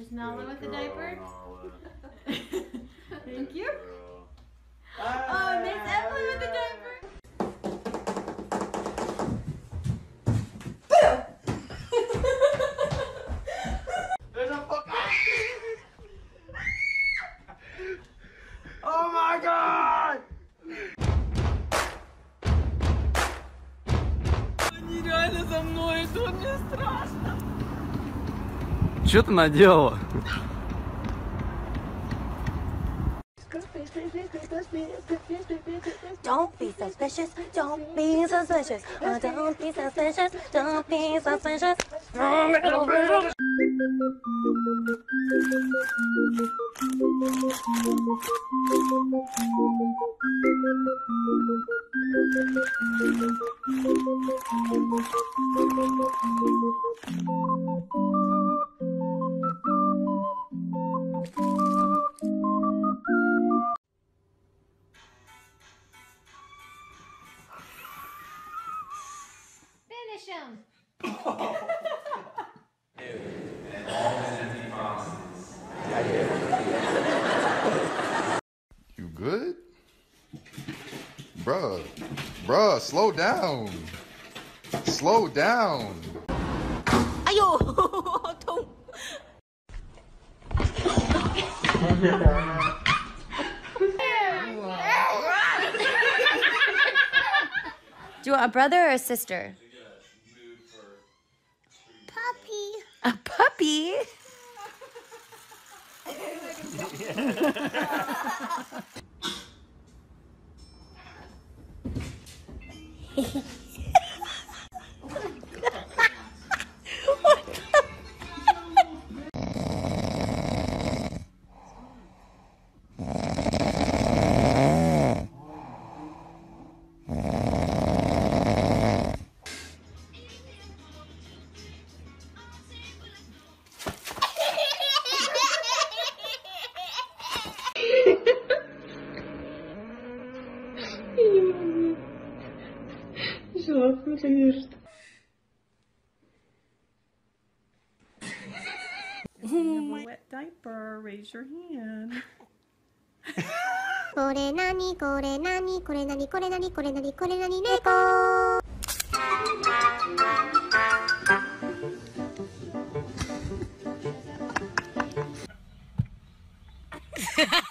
Here's Nala with the Good diaper. girl, Thank you. Girl. Oh, Miss Emily with the diaper. There's a fuck. oh my god! Нереально за мной, тут мне страшно. Что ты наделала? Don't be suspicious, don't be suspicious, oh, don't be suspicious, don't be suspicious. finish him. you good? Bruh, bruh, slow down. Slow down. Ayo, 痛。Do you want a brother or a sister? happy. Hehehe A puppy? Wet diaper, raise your hand. これなにこれなにこれなにこれなにこれなにこれなに猫。Parkour!